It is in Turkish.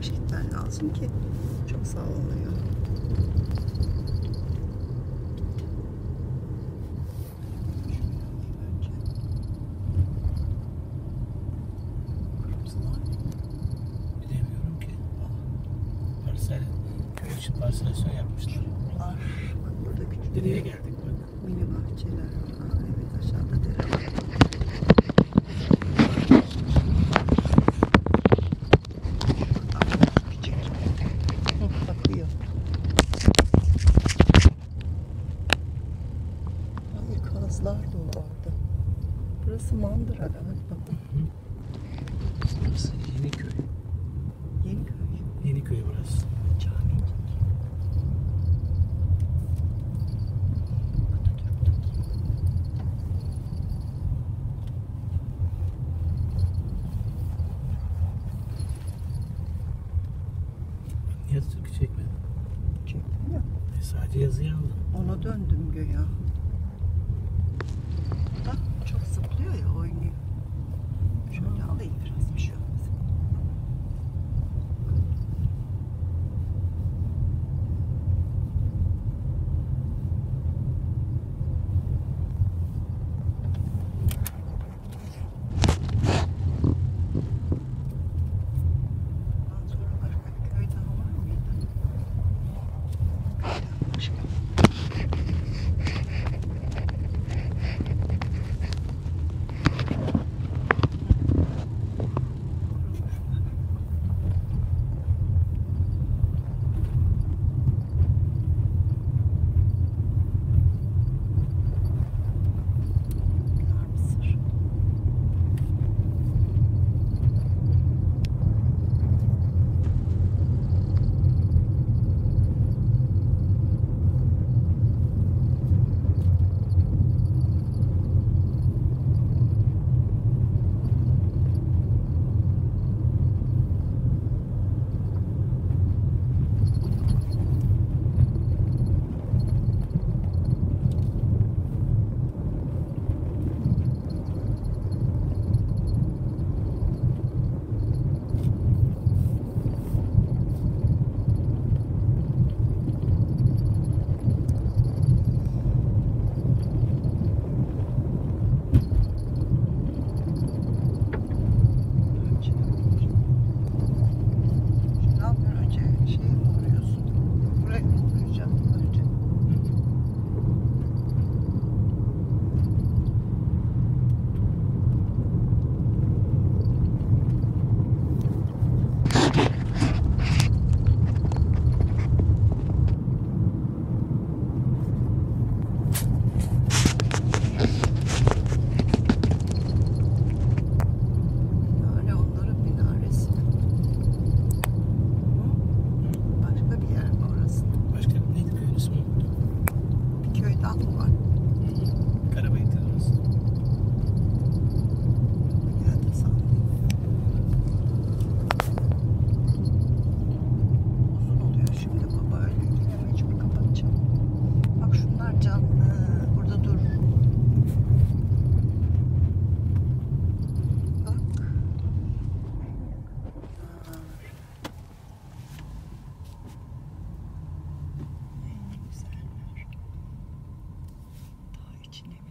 yavaş gitmen lazım ki çok sallanıyor. Parselasyon yapmışlar. Var. Bak burada küçük Nereye geldik bak. mini bahçeler. Aa, evet aşağıda dere var. Küçük. Hı, Bakıyor. Ay kazlar dolu orada. Burası mandıra galiba. Burası Yeniköy. Yeniköy. Yeniköy burası. Cami. Niye Türkçe çekmedin? Çektim ya. E, sadece yazıyı aldım. Ona döndüm göya çok zıplıyor ya oynuyor. Şöyle alayım biraz. She gave me